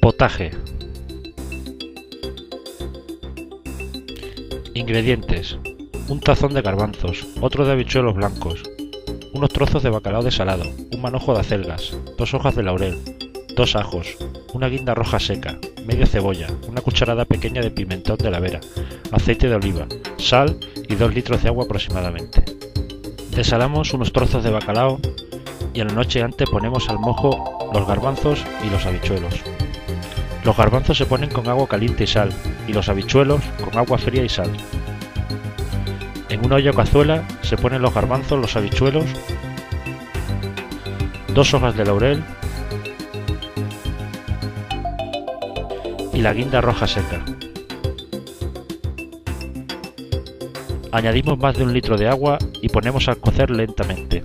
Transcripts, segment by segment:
Potaje. Ingredientes: un tazón de garbanzos, otro de habichuelos blancos, unos trozos de bacalao desalado, un manojo de acelgas, dos hojas de laurel, dos ajos, una guinda roja seca, media cebolla, una cucharada pequeña de pimentón de la vera, aceite de oliva, sal y dos litros de agua aproximadamente. Desalamos unos trozos de bacalao y a la noche antes ponemos al mojo los garbanzos y los habichuelos. Los garbanzos se ponen con agua caliente y sal y los habichuelos con agua fría y sal. En una olla o cazuela se ponen los garbanzos, los habichuelos, dos hojas de laurel y la guinda roja seca. Añadimos más de un litro de agua y ponemos a cocer lentamente.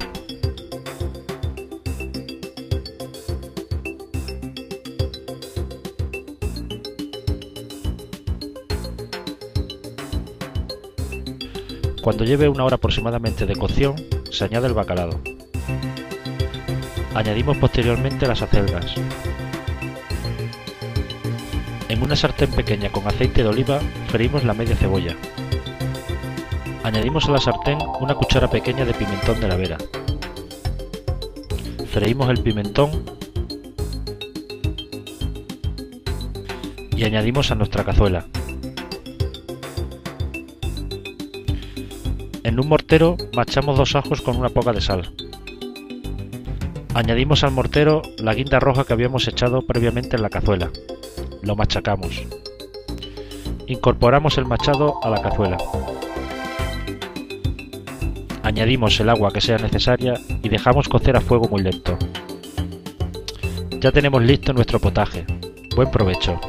Cuando lleve una hora aproximadamente de cocción, se añade el bacalao. Añadimos posteriormente las acelgas. En una sartén pequeña con aceite de oliva freímos la media cebolla. Añadimos a la sartén una cuchara pequeña de pimentón de la vera. Freímos el pimentón y añadimos a nuestra cazuela. En un mortero machamos dos ajos con una poca de sal. Añadimos al mortero la guinda roja que habíamos echado previamente en la cazuela. Lo machacamos. Incorporamos el machado a la cazuela. Añadimos el agua que sea necesaria y dejamos cocer a fuego muy lento. Ya tenemos listo nuestro potaje. Buen provecho.